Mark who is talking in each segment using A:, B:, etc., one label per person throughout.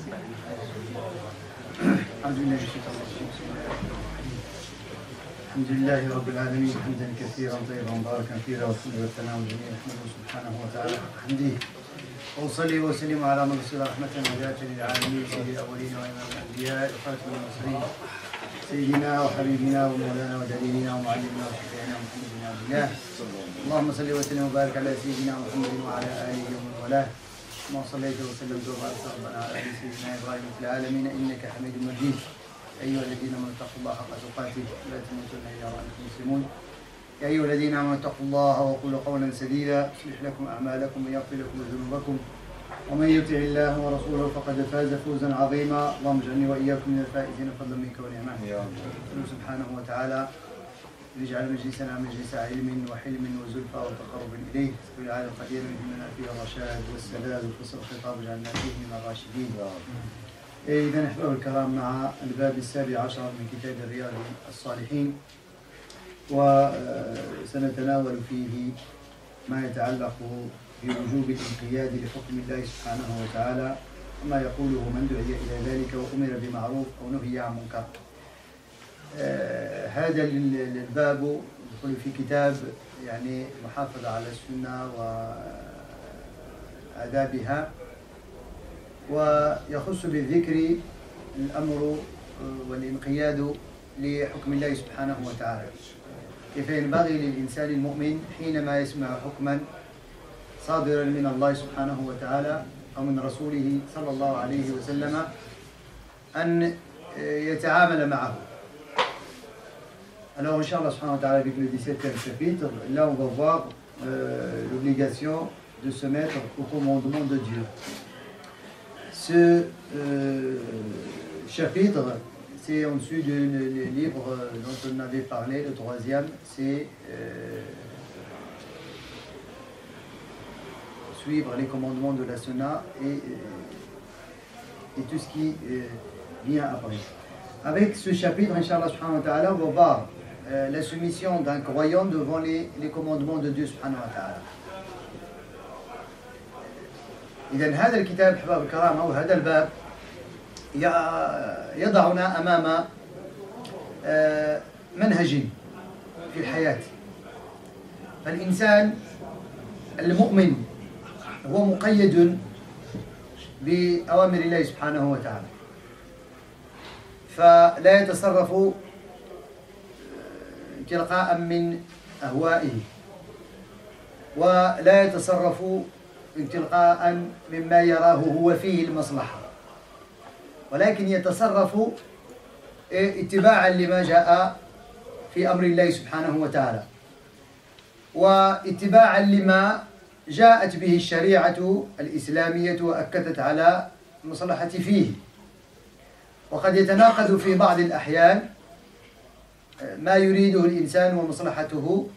A: الحمد لله الحمد لله رب العالمين حمدا كثيرا طيبا مباركا فيها والحمد والثناء الجميل نحمده سبحانه وتعالى حمده واصلي وسلم على من رسول رحمه ونجاه للعالمين سيد الاولين وامام الانبياء وخاتم المرسلين سيدنا وحبيبنا ومولانا ودليلنا ومعلمنا وشفيعنا محمد بن عبد الله اللهم صل وسلم وبارك على سيدنا محمد وعلى آله ومن والاه كما صليت وسلمت وبارك ربنا على سيدنا إبراهيم في العالمين إنك حميد مجيد. أيها الذين آمنوا اتقوا الله حق تقاته ولا تموتن إلا وأنتم مسلمون. يا أيها الذين آمنوا اتقوا الله وقولوا قولا سديدا يصلح لكم أعمالكم ويغفر لكم ذنوبكم. ومن يطع الله ورسوله فقد فاز فوزا عظيما. اللهم اجعلني وإياكم من الفائزين فضلا منك ونعمه نسأله سبحانه وتعالى أن يجعل مجلسنا مجلس علم وحلم وزلفى وتقرب إليه. نسال على القدير يهمنا فيه الرشاد والسداد وفصل الخطاب اجعلنا فيه من الراشدين. إذا أحباب الكرام مع الباب السابع عشر من كتاب الرياض الصالحين. وسنتناول فيه ما يتعلق بوجوب الانقياد لحكم الله سبحانه وتعالى وما يقوله من دعي إلى ذلك وأمر بمعروف أو نهي عن منكر. آه، هذا الباب يدخل في كتاب يعني محافظة على السنة وآدابها ويخص بالذكر الأمر والانقياد لحكم الله سبحانه وتعالى. كيف ينبغي للإنسان المؤمن حينما يسمع حكما صادرا من الله سبحانه وتعالى أو من رسوله صلى الله عليه وسلم أن يتعامل معه. Alors, Inch'Allah, avec le 17e chapitre, là, on va voir euh, l'obligation de se mettre au commandement de Dieu. Ce euh, chapitre, c'est en dessus du livre dont on avait parlé, le troisième, c'est euh, suivre les commandements de la Sunna et, et tout ce qui vient après. Avec ce chapitre, Inch'Allah, on va voir la soumission d'un croyant devant les, les commandements de Dieu subhanahu wa ta'ala. إذا هذا الكتاب أحباب الكرام أو هذا الباب يضعنا أمام منهج في الحياة فالإنسان المؤمن هو مقيد بأوامر الله سبحانه وتعالى فلا يتصرف تلقاء من أهوائه ولا يتصرف انتلقاء مما يراه هو فيه المصلحة ولكن يتصرف اتباعا لما جاء في أمر الله سبحانه وتعالى واتباعا لما جاءت به الشريعة الإسلامية وأكدت على المصلحة فيه. وقد يتناقض في بعض الأحيان ما يريده الإنسان ومصلحته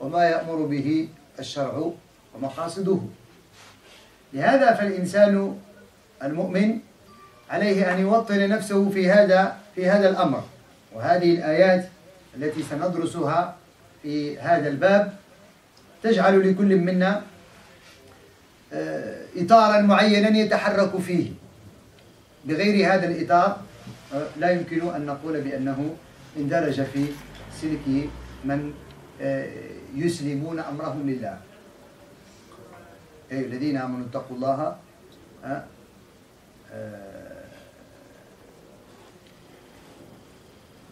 A: وما يأمر به الشرع ومقاصده. لهذا فالإنسان المؤمن عليه أن يوطن نفسه في هذا في هذا الأمر. وهذه الآيات التي سندرسها في هذا الباب تجعل لكل منا آه، إطارا معينا يتحرك فيه. بغير هذا الإطار آه، لا يمكن أن نقول بأنه اندرج في سلك من آه، يسلمون أمرهم لله. أي الذين آمنوا اتقوا الله آه،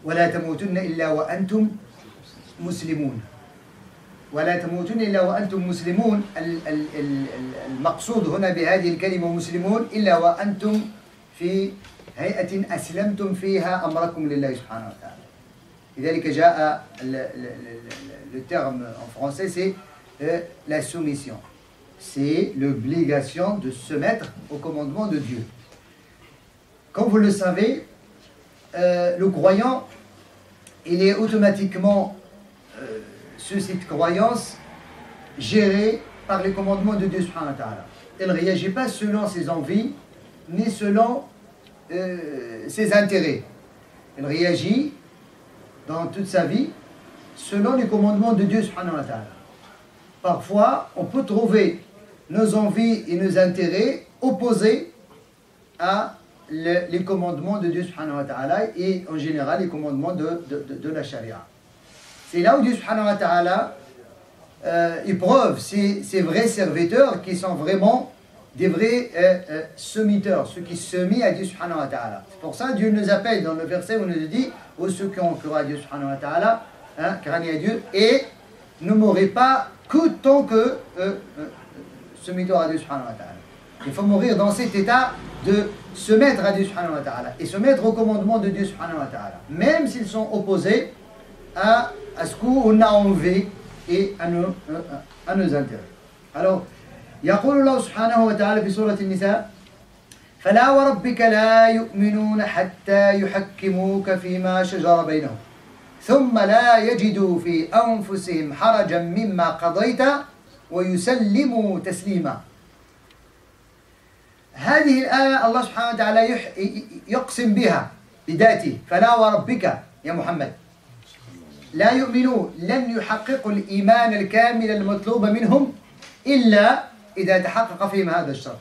A: ولا تموتن إلا وأنتم مسلمون. ولا تموتن إلا وأنتم مسلمون. المقصود هنا بهذه الكلمة مسلمون إلا وأنتم في هيئة أسلمتم فيها أمركم لله سبحانه وتعالى. لذلك جاء le terme en français c'est euh, la soumission c'est l'obligation de se mettre au commandement de Dieu. Comme vous le savez, euh, le croyant, il est automatiquement, euh, sous cette croyance, géré par les commandements de Dieu subhanahu Il ne réagit pas selon ses envies, ni selon euh, ses intérêts. Il réagit dans toute sa vie selon les commandements de Dieu subhanahu Parfois, on peut trouver nos envies et nos intérêts opposés à les commandements de Dieu subhanahu wa ta'ala et en général les commandements de, la charia. C'est là où Dieu subhanahu wa ta'ala euh, ces, vrais serviteurs qui sont vraiment des vrais euh, euh, semiteurs, ceux qui semient à Dieu subhanahu wa ta'ala. C'est pour ça que Dieu nous appelle dans le verset où il nous dit, ô ceux qui ont cru à Dieu subhanahu wa ta'ala, hein, à Dieu, et ne mourrez pas que tant que euh, euh, semiteurs à Dieu subhanahu wa ta'ala. Il faut mourir dans cet état de se mettre à Dieu subhanahu wa ta'ala et se mettre au commandement de Dieu subhanahu wa ta'ala, même s'ils sont opposés à, à ce qu'on a envie et à nos, à nos intérêts. Alors, يقول الله سبحانه وتعالى في سورة النساء فلا وربك لا يؤمنون حتى يحكموك فيما شجر بينهم ثم لا يجدوا في أنفسهم حرجا مما قضيت ويسلموا تسليما. هذه الآية الله سبحانه وتعالى يقسم بها بذاته فلا وربك يا محمد لا يؤمنون لن يحققوا الإيمان الكامل المطلوب منهم إلا إذا تحقق فيهم هذا الشرط.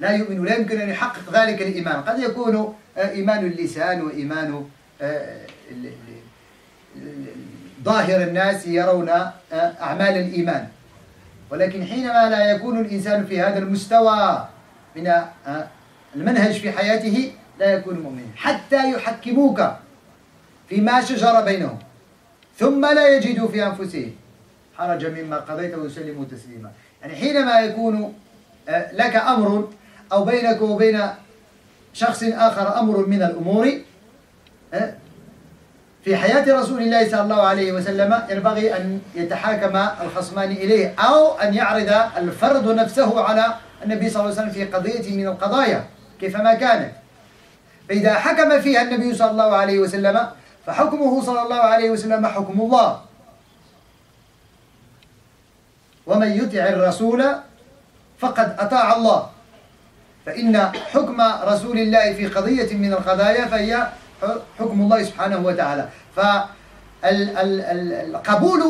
A: لا يؤمن لا يمكن أن يحقق ذلك الإيمان. قد يكون إيمان اللسان وإيمان آه، ظاهر الناس يرون آه، أعمال الإيمان. ولكن حينما لا يكون الإنسان في هذا المستوى من آه، المنهج في حياته لا يكون مؤمنا حتى يحكموك فيما شجر بينهم. ثم لا يجدوا في أنفسهم. حرجا مما قضيت ويسلموا تسليما. يعني حينما يكون آه، لك أمر أو بينك وبين شخص آخر أمر من الأمور في حياة رسول الله صلى الله عليه وسلم ينبغي أن يتحاكم الخصمان إليه أو أن يعرض الفرد نفسه على النبي صلى الله عليه وسلم في قضية من القضايا كيفما كانت. فإذا حكم فيها النبي صلى الله عليه وسلم فحكمه صلى الله عليه وسلم حكم الله. ومن يطع الرسول فقد أطاع الله. فإن حكم رسول الله في قضية من القضايا فهي حكم الله سبحانه وتعالى. فالقبول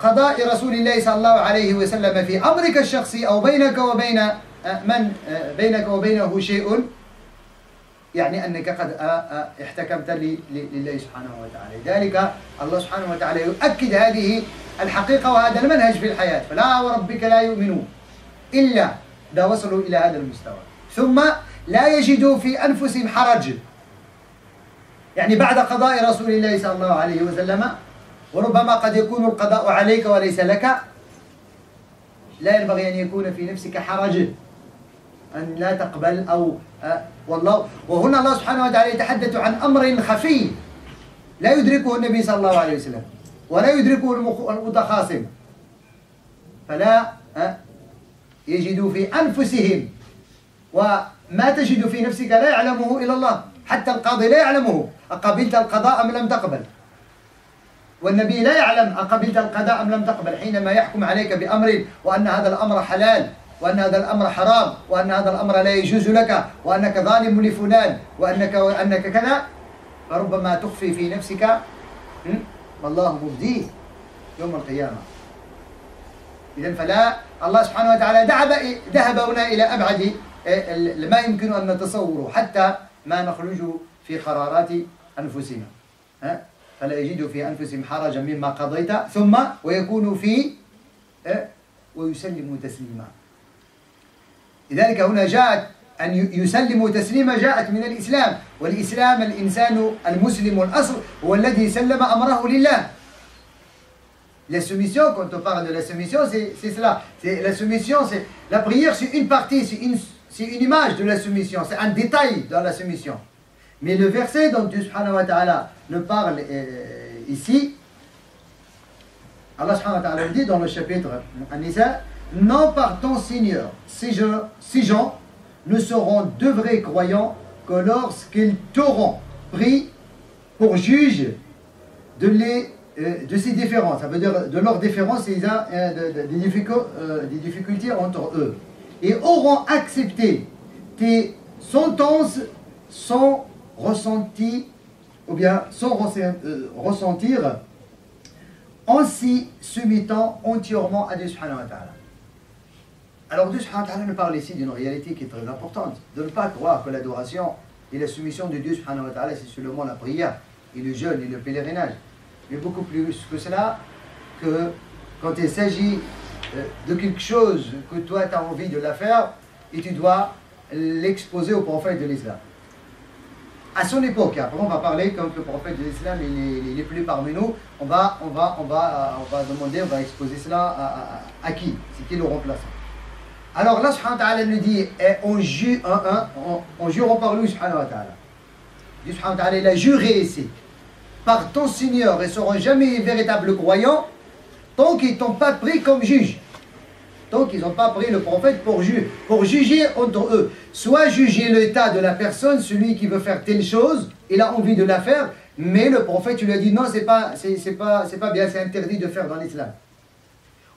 A: قضاء رسول الله صلى الله عليه وسلم في أمرك الشخصي أو بينك وبين من بينك وبينه شيء يعني أنك قد احتكمت لله سبحانه وتعالى. لذلك الله سبحانه وتعالى يؤكد هذه الحقيقة وهذا المنهج في الحياة. فلا وربك لا يؤمنون إلا إذا وصلوا إلى هذا المستوى. ثم لا يجدوا في أنفسهم حرج. يعني بعد قضاء رسول الله صلى الله عليه وسلم وربما قد يكون القضاء عليك وليس لك لا ينبغي أن يكون في نفسك حرج. أن لا تقبل أو أه والله وهنا الله سبحانه وتعالى يتحدث عن أمر خفي. لا يدركه النبي صلى الله عليه وسلم ولا يدركه المتخاصم. فلا أه يجد في أنفسهم وما تجد في نفسك لا يعلمه إلا الله حتى القاضي لا يعلمه أقبلت القضاء أم لم تقبل؟ والنبي لا يعلم أقبلت القضاء أم لم تقبل حينما يحكم عليك بأمر وأن هذا الأمر حلال. وأن هذا الأمر حرام وأن هذا الأمر لا يجوز لك وأنك ظالم لفلان وأنك وأنك كذا فربما تخفي في نفسك والله مبديه يوم القيامة. إذا فلا الله سبحانه وتعالى ذهب ذهب هنا إلى أبعد إيه، ما يمكن أن نتصوره حتى ما نخرج في قرارات أنفسنا. فلا يجد في أنفسهم حرجا مما قضيت ثم ويكون في إيه، ويسلموا تسليما. لذلك هنا جاءت أن يسلموا تسليما جاءت من الإسلام والإسلام الإنسان المسلم الأصل هو الذي سلم أمره لله La soumission, quand on parle de la soumission, c'est cela. La soumission, c'est la prière, c'est une partie, c'est une, une image de la soumission, c'est un détail dans la soumission. Mais le verset dont Dieu subhanahu wa ta'ala nous parle euh, ici, Allah subhanahu wa ta'ala dit dans le chapitre An-Nisa, non par ton Seigneur, ces gens, ne seront de vrais croyants que lorsqu'ils t'auront pris pour juge de, les, euh, ces différences, ça veut dire de leurs différences et euh, des, difficultés entre eux, et auront accepté tes sentences sans ressenti, ou bien sans euh, ressentir, en s'y soumettant entièrement à Dieu subhanahu. Alors Dieu subhanahu nous parle ici d'une réalité qui est très importante. De ne pas croire que l'adoration et la soumission de Dieu c'est seulement la prière et le jeûne et le pèlerinage. Mais beaucoup plus que cela, que quand il s'agit euh, de quelque chose que toi tu as envie de la faire, et tu dois l'exposer au prophète de l'islam. À son époque, après on va parler comme le prophète de l'islam il est, plus parmi nous, on va, on, va, on, va, on va demander, on va exposer cela à, qui? C'est qui le remplaçant? Alors là, subhanahu wa ta'ala nous dit, on, jure, on, on, jure par lui, il a juré ici, par ton Seigneur, ils ne seront jamais véritables croyants, tant qu'ils ne t'ont pas pris comme juge. Donc ils n'ont pas pris le prophète pour, juger entre eux. Soit juger l'état de la personne, celui qui veut faire telle chose, il a envie de la faire, mais le prophète lui a dit non, c'est pas, pas, pas bien, c'est interdit de faire dans l'islam.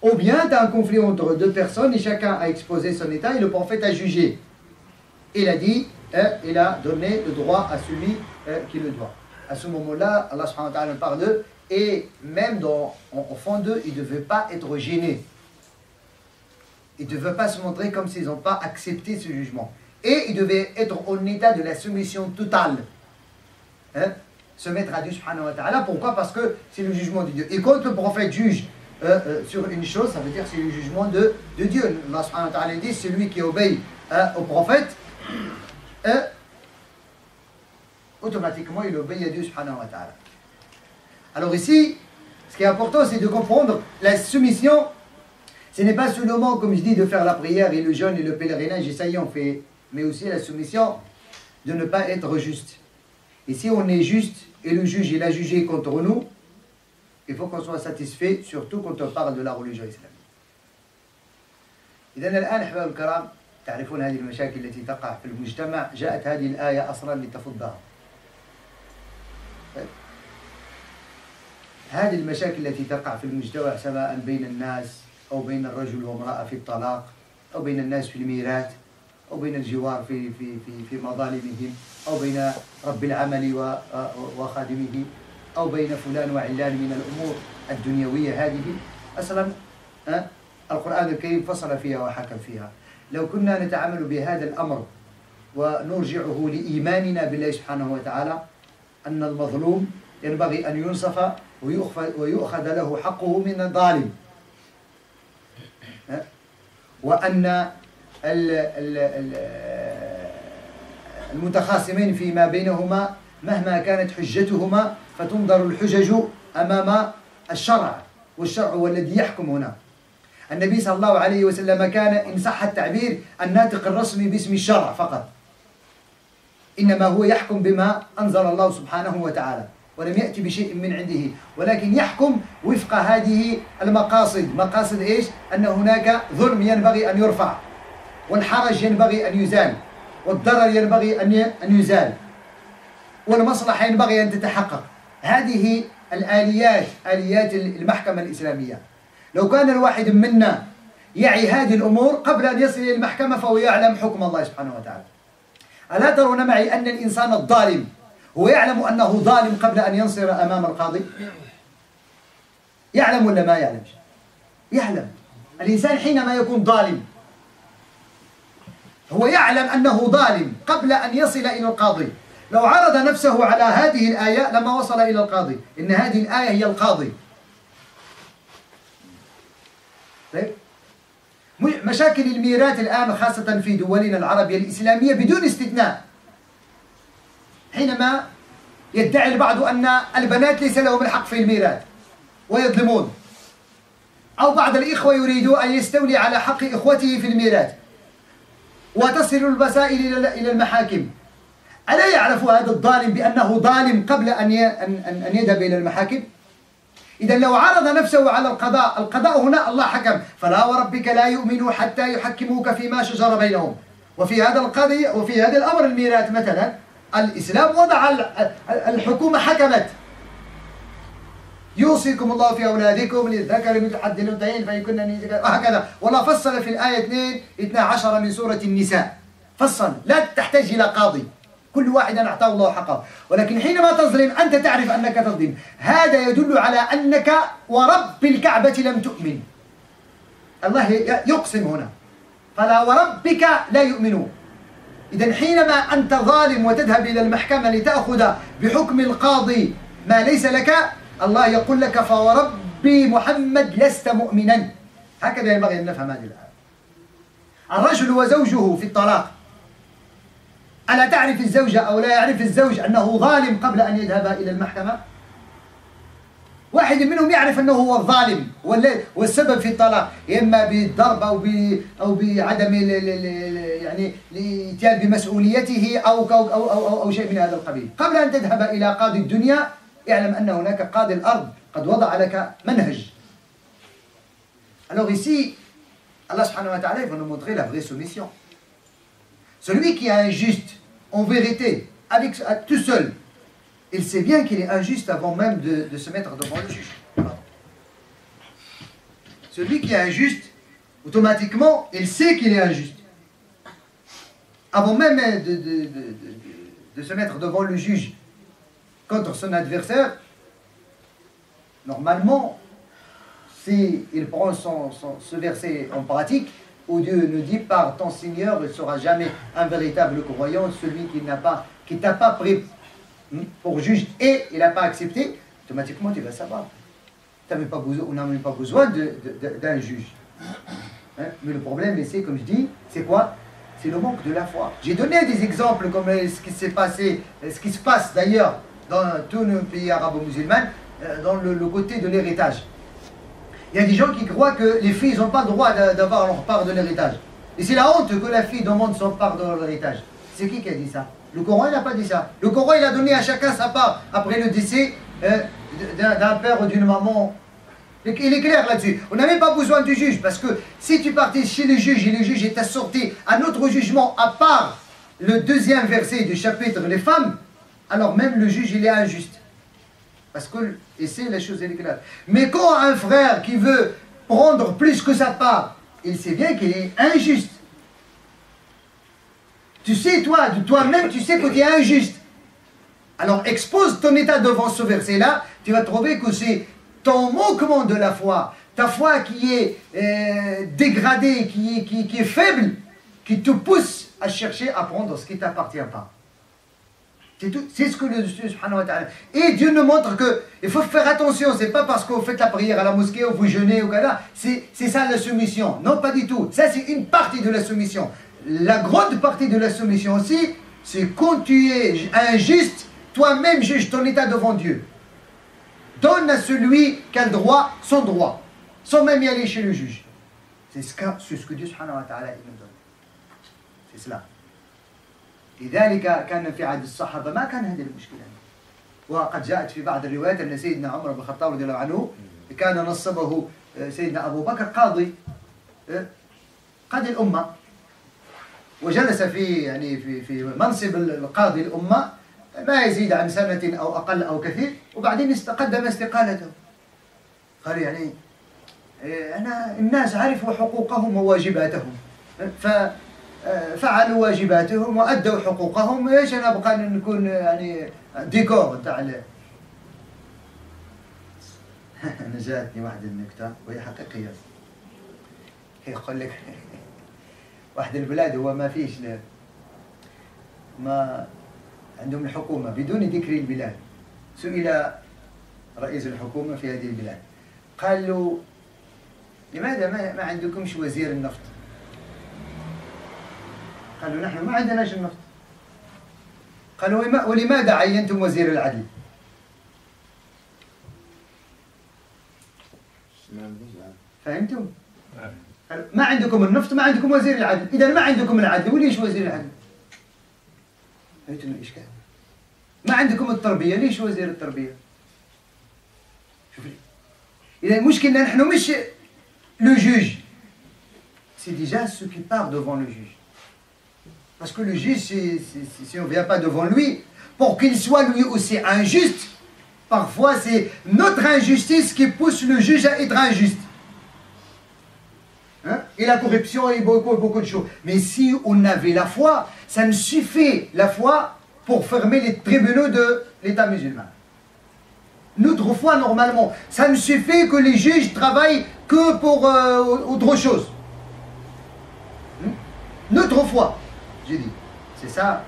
A: Ou bien tu as un conflit entre deux personnes et chacun a exposé son état et le prophète a jugé. Il a dit, hein, il a donné le droit à celui hein, qui le doit. À ce moment-là, Allah subhanahu parle d'eux et même dans, au fond d'eux, ils ne devaient pas être gênés. Ils ne devaient pas se montrer comme s'ils n'ont pas accepté ce jugement. Et ils devaient être en état de la soumission totale. Hein? Se mettre à Dieu subhanahu wa ta'ala. Pourquoi? Parce que c'est le jugement de Dieu. Et quand le prophète juge euh, euh, sur une chose, ça veut dire c'est le jugement de, de Dieu. Allah subhanahu wa dit celui qui obéit euh, au prophète, automatiquement il obéit à Dieu subhanahu wa ta'ala. Alors ici, ce qui est important, c'est de comprendre la soumission ce n'est pas seulement, comme je dis, de faire la prière et le jeûne et le pèlerinage, et ça y est, on fait, mais aussi la soumission de ne pas être juste. Et si on est juste et le juge, il a jugé contre nous, il faut qu'on soit satisfait, surtout quand on parle de la religion islamique. إذا الآن أحباب الكرام تعرفون هذه المشاكل التي تقع في المجتمع جاءت هذه الآية أصلا لتفضها. هذه المشاكل التي تقع في المجتمع سواء بين الناس أو بين الرجل وامرأة في الطلاق أو بين الناس في الميراث أو بين الجوار في في في في مظالمهم أو بين رب العمل وخادمه. أو بين فلان وعلان من الأمور الدنيوية هذه. أصلا القرآن الكريم فصل فيها وحكم فيها. لو كنا نتعامل بهذا الأمر ونرجعه لإيماننا بالله سبحانه وتعالى أن المظلوم ينبغي أن ينصف ويؤخذ له حقه من الظالم. وأن المتخاصمين فيما بينهما مهما كانت حجتهما فتنظر الحجج أمام الشرع والشرع هو الذي يحكم هنا. النبي صلى الله عليه وسلم كان إن صح التعبير الناطق الرسمي باسم الشرع فقط. إنما هو يحكم بما أنزل الله سبحانه وتعالى ولم يأتي بشيء من عنده. ولكن يحكم وفق هذه المقاصد. مقاصد إيش؟ أن هناك ظلم ينبغي أن يرفع والحرج ينبغي أن يزال والضرر ينبغي أن يزال. والمصلحة ينبغي أن تتحقق. هذه الآليات آليات المحكمة الإسلامية. لو كان الواحد منا يعي هذه الأمور قبل أن يصل إلى المحكمة فهو يعلم حكم الله سبحانه وتعالى. ألا ترون معي أن الإنسان الظالم هو يعلم أنه ظالم قبل أن ينصر أمام القاضي؟ يعلم ولا ما يعلم؟ يعلم. الإنسان حينما يكون ظالم هو يعلم أنه ظالم قبل أن يصل إلى القاضي. لو عرض نفسه على هذه الآية لما وصل إلى القاضي. إن هذه الآية هي القاضي. طيب. مشاكل الميراث الآن خاصة في دولنا العربية الإسلامية بدون استثناء. حينما يدعي البعض أن البنات ليس لهم الحق في الميراث ويظلمون. أو بعض الإخوة يريدوا أن يستولي على حق إخوته في الميراث. وتصل المسائل إلى المحاكم. ألا يعرف هذا الظالم بأنه ظالم قبل أن أن يذهب إلى المحاكم؟ إذا لو عرض نفسه على القضاء القضاء هنا الله حكم. فلا وربك لا يؤمنوا حتى يحكموك فيما شجر بينهم. وفي هذا القضية وفي هذا الأمر الميراث مثلا الإسلام وضع الحكومة حكمت. يوصيكم الله في أولادكم للذكر مثل حد الأنثيين فإن كنا وهكذا. والله فصل في الآية 2 12 من سورة النساء. فصل. لا تحتاج إلى قاضي. كل واحد أعطاه الله حقه. ولكن حينما تظلم أنت تعرف أنك تظلم. هذا يدل على أنك ورب الكعبة لم تؤمن. الله يقسم هنا. فلا وربك لا يؤمنون إذا حينما أنت ظالم وتذهب إلى المحكمة لتأخذ بحكم القاضي ما ليس لك الله يقول لك فوربي محمد لست مؤمنا. هكذا ينبغي أن نفهم هذه الآية. الرجل وزوجه في الطلاق. ألا تعرف الزوجة أو لا يعرف الزوج أنه ظالم قبل أن يذهب إلى المحكمة؟ واحد منهم يعرف أنه هو الظالم والسبب في الطلاق إما بالضرب أو أو بعدم يعني الاتيان بمسؤوليته أو أو, أو, أو, أو شيء من هذا القبيل. قبل أن تذهب إلى قاضي الدنيا اعلم أن هناك قاضي الأرض قد وضع لك منهج. Alors ici, Allah subhanahu wa ta'ala va nous montrer la vraie soumission. Celui qui est injuste, en vérité, avec, tout seul, il sait bien qu'il est injuste avant même de, se mettre devant le juge. Celui qui est injuste, automatiquement, il sait qu'il est injuste. Avant même de, se mettre devant le juge contre son adversaire, normalement, s'il prend son, ce verset en pratique, où Dieu nous dit par ton Seigneur, il ne sera jamais un véritable croyant, celui qui n'a pas, qui t'a pas pris pour juge et il n'a pas accepté, automatiquement tu vas savoir. On n'a même pas besoin d'un juge. Hein? Mais le problème, c'est comme je dis, c'est quoi? C'est le manque de la foi. J'ai donné des exemples comme ce qui s'est passé, ce qui se passe d'ailleurs dans tous nos pays arabo-musulmans, euh, dans le, côté de l'héritage. Il y a des gens qui croient que les filles n'ont pas le droit d'avoir leur part de l'héritage. Et c'est la honte que la fille demande son part de l'héritage. C'est qui qui a dit ça? Le Coran, n'a pas dit ça. Le Coran, a donné à chacun sa part après le décès euh, d'un père ou d'une maman. Il est clair là-dessus. On n'avait pas besoin du juge parce que si tu partais chez le juge et le juge est assorti à notre jugement à part le deuxième verset du chapitre Les femmes, alors même le juge, il est injuste. Parce que, et c'est la chose, est Mais quand un frère qui veut prendre plus que sa part, il sait bien qu'il est injuste. Tu sais, toi, de toi-même, tu sais que tu es injuste. Alors expose ton état devant ce verset-là, tu vas trouver que c'est ton manquement de la foi, ta foi qui est euh, dégradée, qui est, qui est faible, qui te pousse à chercher à prendre ce qui ne t'appartient pas. C'est ce que le Dieu. Et Dieu nous montre que il faut faire attention, c'est pas parce que vous faites la prière à la mosquée ou vous jeûnez ou quoi c'est ça la soumission. Non, pas du tout. Ça, c'est une partie de la soumission. La grande partie de la soumission aussi, c'est quand tu es injuste, toi-même juge ton état devant Dieu. Donne à celui qui a le droit son droit, sans même y aller chez le juge. C'est ce, ce que Dieu subhanahu wa ta'ala nous donne. C'est cela. لذلك كان في عهد الصحابة ما كان هذه المشكلة. وقد جاءت في بعض الروايات أن سيدنا عمر بن الخطاب رضي الله عنه كان نصبه آه، سيدنا أبو بكر قاضي آه، قاضي الأمة. وجلس في يعني في في منصب القاضي الأمة ما يزيد عن سنة أو أقل أو كثير وبعدين استقدم استقالته. قال يعني آه، أنا الناس عرفوا حقوقهم وواجباتهم. ف فعلوا واجباتهم وأدوا حقوقهم إيش أنا أبغى نكون يعني ديكور تاع أنا جاتني واحد النكتة وهي حقيقية. يقول لك واحد البلاد هو ما فيش ما عندهم الحكومة بدون ذكر البلاد. سئل رئيس الحكومة في هذه البلاد. قال له لماذا ما عندكمش وزير النفط؟ قالوا نحن ما عندناش النفط قالوا ولماذا عينتم وزير العدل؟ فهمتم؟ ما عندكم النفط ما عندكم وزير العدل. إذا ما عندكم العدل وليش وزير العدل؟ فهمتم الإشكال. ما عندكم التربية ليش وزير التربية؟ شوف إذا المشكلة نحن مش le juge. C'est déjà ceux qui partent devant le juge Parce que le juge, si, on ne vient pas devant lui, pour qu'il soit lui aussi injuste, parfois c'est notre injustice qui pousse le juge à être injuste. Hein? Et la corruption et beaucoup, beaucoup de choses. Mais si on avait la foi, ça ne suffit la foi pour fermer les tribunaux de l'État musulman. Notre foi, normalement, ça ne suffit que les juges travaillent que pour euh, autre chose. Hein? notre foi. Dit. C'est ça.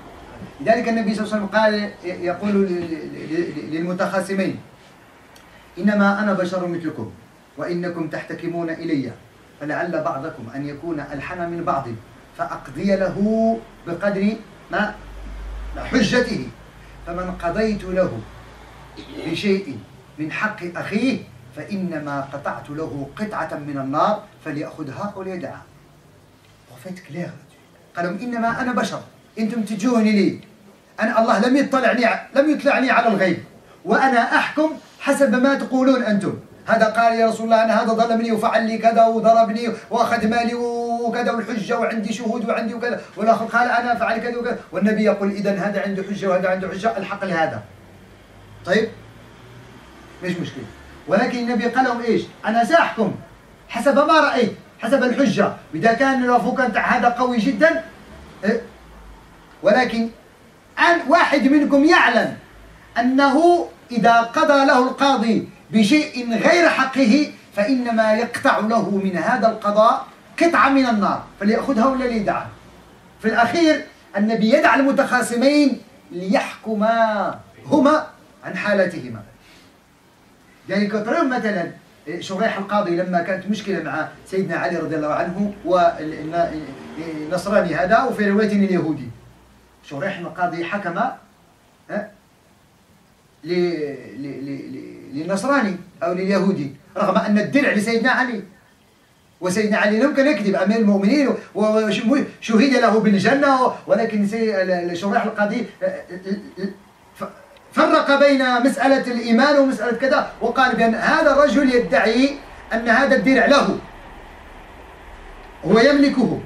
A: لذلك النبي صلى الله عليه وسلم قال يقول للمتخاصمين إنما أنا بشر مثلكم وإنكم تحتكمون إلي فلعل بعضكم أن يكون ألحن من بعض فأقضي له بقدر ما حجته فمن قضيت له بشيء من حق أخيه فإنما قطعت له قطعة من النار فليأخذها وليدعها Prophète clair قالوا إنما أنا بشر. أنتم تجوني لي. أنا الله لم يطلعني لم يطلعني على الغيب. وأنا أحكم حسب ما تقولون أنتم. هذا قال يا رسول الله أنا هذا ظلمني وفعل لي كذا وضربني وأخذ مالي وكذا والحجة وعندي شهود وعندي وكذا. والآخر قال أنا فعل كذا وكذا. والنبي يقول إذا هذا عنده حجة وهذا عنده حجة. الحق لهذا. طيب؟ مش مشكلة. ولكن النبي قال لهم إيش؟ أنا سأحكم حسب ما رأيت. حسب الحجة. إذا كان الرفوق هذا قوي جدا إيه؟ ولكن أن واحد منكم يعلم أنه إذا قضى له القاضي بشيء غير حقه فإنما يقطع له من هذا القضاء قطعة من النار. فليأخذها ولا ليدعها في الأخير النبي يدع المتخاصمين ليحكما هما عن حالتهما. يعني كثير مثلا شريح القاضي لما كانت مشكلة مع سيدنا علي رضي الله عنه والنصراني هذا وفي رواية اليهودي شريح القاضي حكم للنصراني أو لليهودي رغم أن الدرع لسيدنا علي. وسيدنا علي لم كان يكذب أمير المؤمنين وشهد له بالجنة ولكن شريح القاضي فرق بين مسألة الإيمان ومسألة كذا وقال بأن هذا الرجل يدعي أن هذا الدرع له. هو يملكه.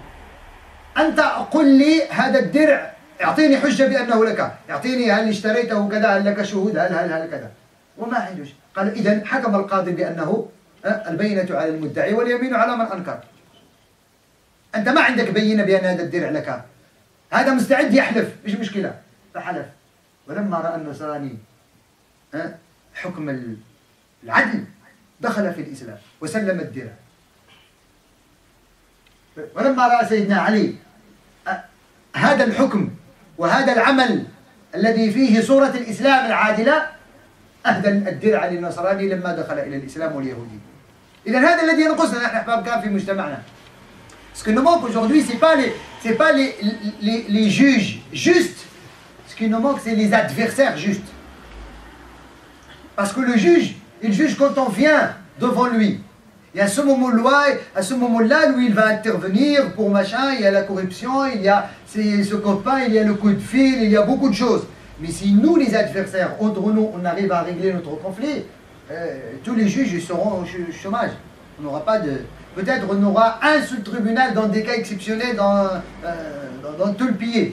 A: أنت قل لي هذا الدرع أعطيني حجة بأنه لك. أعطيني هل اشتريته كذا هل لك شهود هل هل هل كذا. وما عندوش قال إذا حكم القاضي بأنه البينة على المدعي واليمين على من أنكر. أنت ما عندك بينة بأن هذا الدرع لك. هذا مستعد يحلف. مش مشكلة فحلف. ولما رأى النصراني حكم العدل دخل في الإسلام وسلم الدرع ولما رأى سيدنا علي هذا الحكم وهذا العمل الذي فيه صورة الإسلام العادلة أهدى الدرع للنصراني لما دخل إلى الإسلام واليهودي إذا هذا الذي ينقصنا نحن أحباب كان في مجتمعنا Ce que nous manque aujourd'hui, ce n'est pas, les, pas les, les, les juges justes. Ce qui nous manque, c'est les adversaires justes. Parce que le juge, il juge quand on vient devant lui. Et à ce moment-là, moment-là, lui, il va intervenir pour machin, il y a la corruption, il y a ce copain, il y a le coup de fil, il y a beaucoup de choses. Mais si nous, les adversaires, entre nous, on arrive à régler notre conflit, euh, tous les juges seront au chômage. On n'aura pas de... Peut-être on aura un seul tribunal dans des cas exceptionnels dans, euh, dans tout le pays.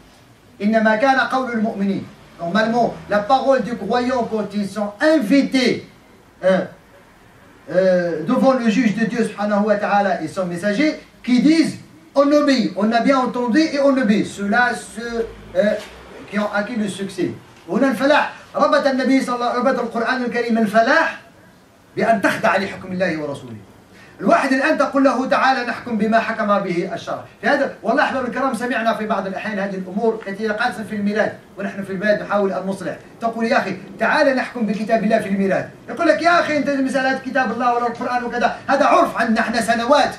A: Normalement, la parole du croyant, quand ils sont invités euh, euh, devant le juge de Dieu, subhanahu wa ta'ala, et son messager, qui disent on obéit, on a bien entendu et on obéit. Ceux-là, ceux euh, qui ont acquis le succès. هنا الفلاح ربط النبي صلى الله ربط القرآن الكريم الفلاح بأن تخضع لحكم الله ورسوله الواحد الآن تقول له تعالى نحكم بما حكم به الشرع. في هذا والله أحباب الكرام سمعنا في بعض الأحيان هذه الأمور كثيرة قاسة في الميلاد ونحن في البلاد نحاول أن نصلح تقول يا أخي تعالى نحكم بكتاب الله في الميلاد. يقول لك يا أخي أنت مسألة كتاب الله ولا القرآن وكذا. هذا عرف عندنا إحنا سنوات.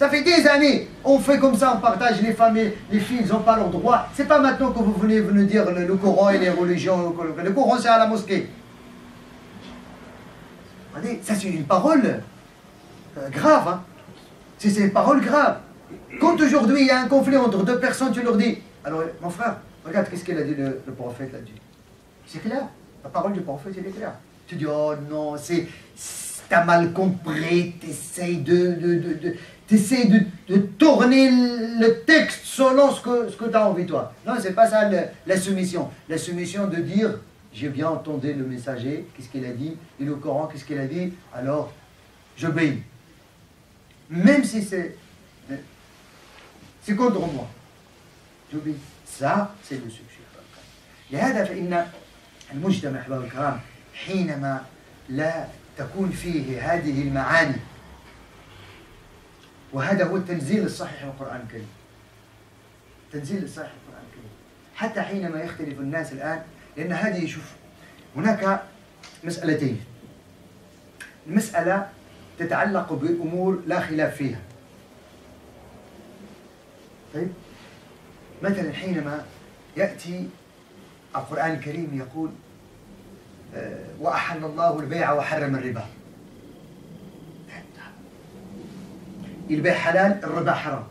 A: Ça fait des années, on fait comme ça, on partage les familles, les filles, ils n'ont pas leur droit. C'est pas maintenant que vous venez nous dire le, le Coran et les religions. Le Coran, c'est à la mosquée. Ça, c'est une parole. Euh, grave. Hein. C'est une parole grave. Quand aujourd'hui il y a un conflit entre deux personnes, tu leur dis Alors, mon frère, regarde qu'est-ce qu'il a dit le, prophète là-dessus. C'est clair. La parole du prophète, elle est claire. Tu dis Oh non, c'est. T'as mal compris, t'essayes de, de, de, de tourner le texte selon ce que, ce que tu envie toi. Non, c'est pas ça la soumission. La soumission de dire, j'ai bien entendu le messager, qu'est-ce qu'il a dit, et le Coran, qu'est-ce qu'il a dit, alors j'obéis. Même si c'est c'est contre moi. j'obéis. Ça, c'est le succès. لهذا فإن المجتمع أحباب الكرام حينما لا تكون فيه هذه المعاني وهذا هو التنزيل الصحيح للقرآن الكريم التنزيل الصحيح للقرآن الكريم حتى حينما يختلف الناس الآن لأن هذه شوف هناك مسألتين المسألة تتعلق بأمور لا خلاف فيها. طيب؟ مثلا حينما يأتي القرآن الكريم يقول آه، وأحل الله البيع وحرم الربا. البيع حلال الربا حرام.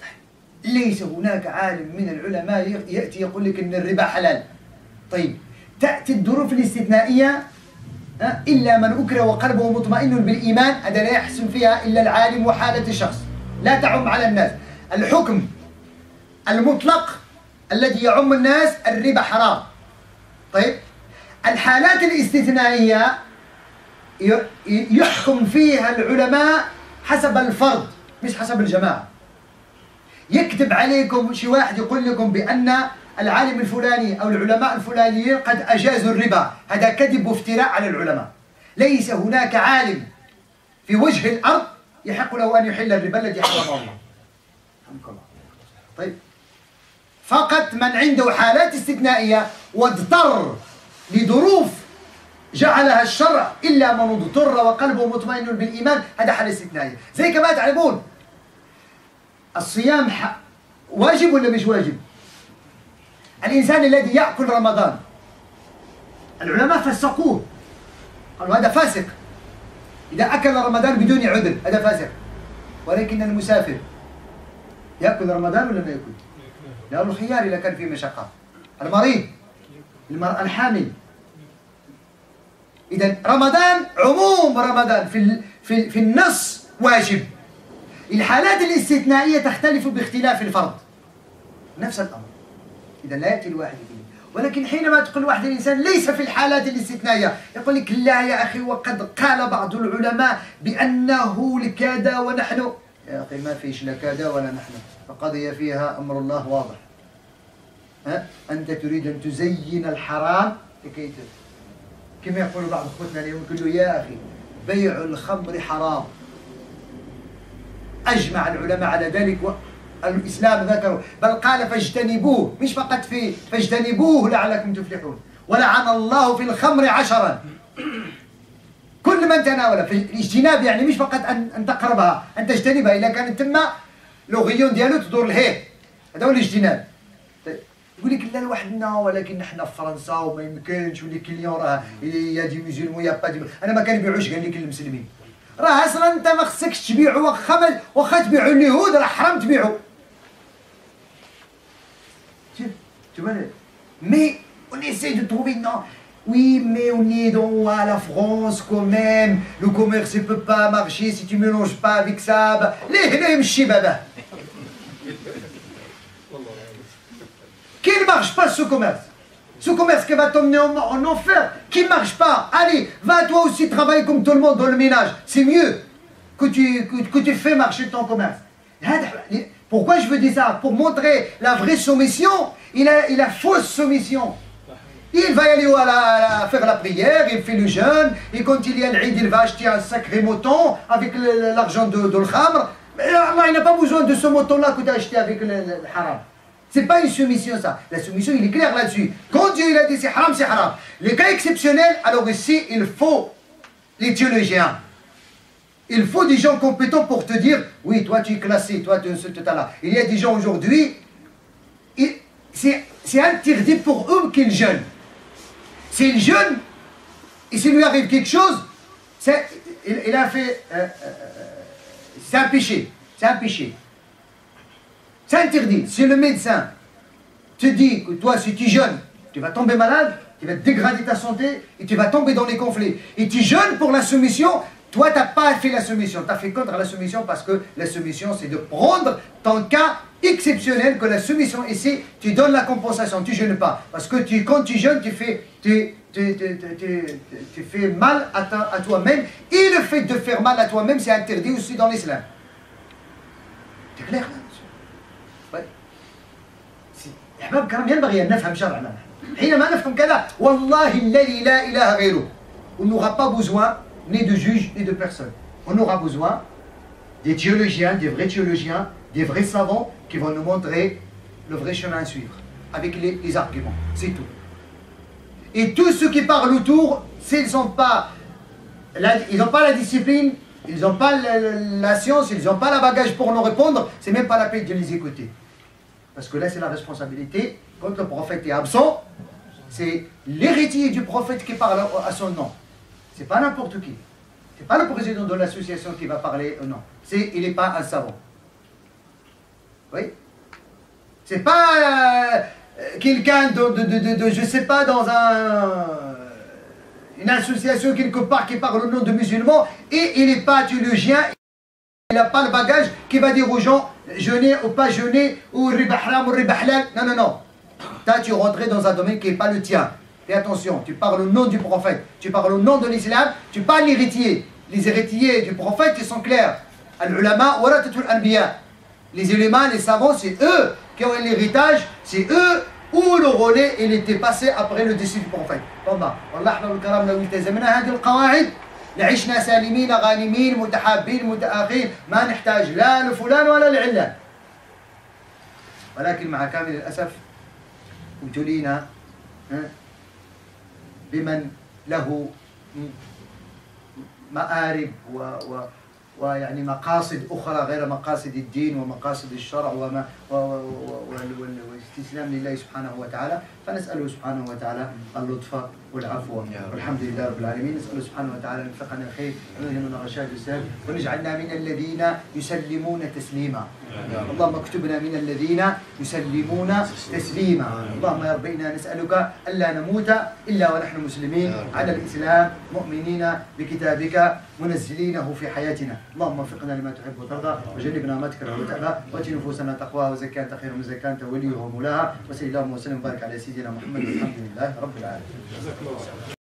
A: طيب ليس هناك عالم من العلماء يأتي يقول لك أن الربا حلال. طيب تأتي الظروف الاستثنائية إلا من أكره وقلبه مطمئن بالإيمان هذا لا يحسن فيها إلا العالم وحالة الشخص. لا تعم على الناس. الحكم المطلق الذي يعم الناس الربا حرام. طيب؟ الحالات الاستثنائية يحكم فيها العلماء حسب الفرد مش حسب الجماعة. يكتب عليكم شي واحد يقول لكم بأن العالم الفلاني أو العلماء الفلانيين قد أجازوا الربا. هذا كذب وافتراء على العلماء. ليس هناك عالم في وجه الأرض يحق له أن يحل الربا الذي حرمه الله. طيب. فقط من عنده حالات استثنائية واضطر لظروف جعلها الشرع إلا من اضطر وقلبه مطمئن بالإيمان هذا حالة استثنائية. زي كما تعلمون الصيام واجب ولا مش واجب؟ الإنسان الذي يأكل رمضان. العلماء فسقوه. قالوا هذا فاسق. إذا أكل رمضان بدون عذر هذا فاسق. ولكن المسافر يأكل رمضان ولا ما يأكل؟ له الخيار إذا كان في مشقة. المريض المرأة الحامل. إذا رمضان عموم رمضان في في في النص واجب. الحالات الاستثنائية تختلف باختلاف الفرد. نفس الأمر. إذا لا يأتي الواحد فيه ولكن حينما تقول واحد الإنسان ليس في الحالات الاستثنائية يقول لك لا يا أخي وقد قال بعض العلماء بأنه لكذا ونحن. يا أخي ما فيش لا كذا ولا نحن. فقضي فيها أمر الله واضح. ها؟ أنت تريد أن تزين الحرام لكي كما يقول بعض أخوتنا اليوم يقول له يا أخي بيع الخمر حرام. أجمع العلماء على ذلك الإسلام ذكره بل قال فاجتنبوه. مش فقط في فاجتنبوه لعلكم تفلحون. ولعن الله في الخمر عشرا. كل من تناول الاجتناب يعني مش فقط أن, أن تقربها أن تجتنبها. إذا كانت تما le rayon ديالو تدور الهير هذا هو الاجتناب. يقول لك لا لوحدنا ولكن نحن في فرنسا وما يمكنش و les clients راه y a des musulmans y a pas de أنا ما كنبيعوش قال لك المسلمين. راه اصلا انت ما خصكش تبيعوا واخا واخا تبيعوا اليهود راه حرام تبيعوا Tu vois, mais on essaie de trouver, non, oui, mais on est dans à la France quand même, le commerce ne peut pas marcher si tu ne mélanges pas avec ça. Les Qui ne marche pas ce commerce Ce commerce qui va t'emmener en, enfer, qui ne marche pas. Allez, va toi aussi travailler comme tout le monde dans le ménage. C'est mieux que tu, fais marcher ton commerce. Pourquoi je veux dire ça Pour montrer la vraie soumission il a, il a fausse soumission. Il va aller à la, faire la prière, il fait le jeûne, et quand il y a l'Eid, il va acheter un sacré mouton avec l'argent de, de. Mais Allah, il n'a pas besoin de ce mouton-là que tu as acheté avec le, le haram. C'est pas une soumission ça. La soumission, il est clair là-dessus. Quand Dieu il a dit c'est haram, c'est haram. Les cas exceptionnels, alors ici, il faut les théologiens. Il faut des gens compétents pour te dire, oui, toi tu es classé, toi tu es ce là. Il y a des gens aujourd'hui, c'est interdit pour eux qu'ils jeûnent. S'ils jeûnent, et s'il lui arrive quelque chose, il, a fait. Euh, euh, c'est un péché. C'est un péché. Interdit. Si le médecin te dit que toi, si tu jeûnes, tu vas tomber malade, tu vas dégrader ta santé et tu vas tomber dans les conflits. Et tu jeûnes pour la soumission, Toi, tu n'as pas fait la soumission. Tu as fait contre la soumission parce que la soumission, c'est de prendre ton cas exceptionnel que la soumission ici, tu donnes la compensation, tu ne jeûnes pas. Parce que tu, quand tu jeûnes, tu fais, tu, tu, tu fais mal à, à toi-même. Et le fait de faire mal à toi-même, c'est interdit aussi dans l'islam. C'est clair là? احباب الكرام ينبغي ان نفهم شرعنا حينما نفهم كذا والله الذي لا اله غيره on n'aura pas besoin ni de juges ni de personne on aura besoin des théologiens des vrais théologiens des vrais savants qui vont nous montrer le vrai chemin à suivre avec les, les arguments c'est tout et tous ceux qui parlent autour s'ils n'ont pas la, ils n'ont pas la discipline ils n'ont pas la, la, la science ils n'ont pas la bagage pour nous répondre c'est même pas la peine de les écouter parce que là, c'est la responsabilité. Quand le prophète est absent, c'est l'héritier du prophète qui parle à son nom. C'est pas n'importe qui. C'est pas le président de l'association qui va parler au nom. C'est, il n'est pas un savant. Oui C'est pas euh, quelqu'un de, de, de, je sais pas, dans un, une association quelque part qui parle au nom de musulmans et il n'est pas théologien, il n'a pas le bagage qui va dire aux gens jeûner ou pas jeûner, ou riba haram ou riba halal. Non, non, non. Là, tu rentres dans un domaine qui n'est pas le tien. Fais attention, tu parles au nom du prophète, tu parles au nom de l'islam, tu parles l'héritier. Les héritiers du prophète, ils sont clairs. Al-ulama, anbiya. Les éléments, les savants, c'est eux qui ont l'héritage, c'est eux où le relais, il était passé après le décès du prophète. Allah, Allah, لعشنا سالمين غانمين متحابين متآخين ما نحتاج لا لفلان ولا لعلان ولكن مع كامل الأسف أبتلينا بمن له مآرب و, و ويعني مقاصد أخرى غير مقاصد الدين ومقاصد الشرع وما والاستسلام لله سبحانه وتعالى. فنسأله سبحانه وتعالى اللطف والعفو. والحمد لله رب العالمين. نسأله سبحانه وتعالى أن يوفقنا الخير. ويلهمنا رشاد السلام ونجعلنا من الذين يسلمون تسليما. اللهم اكتبنا من الذين يسلمون تسليما. اللهم يا رب إنا نسألك ألا نموت إلا ونحن مسلمين. على الإسلام مؤمنين بكتابك منزلينه في حياتنا. اللهم وفقنا لما تحب وترضى وجنبنا ما تكره وتأبى وأتي نفوسنا تقواها وزكاة أنت خير من زكاة أنت وليها ومولاها. وصلى اللهم وسلم وبارك على سيدنا محمد والحمد لله رب العالمين.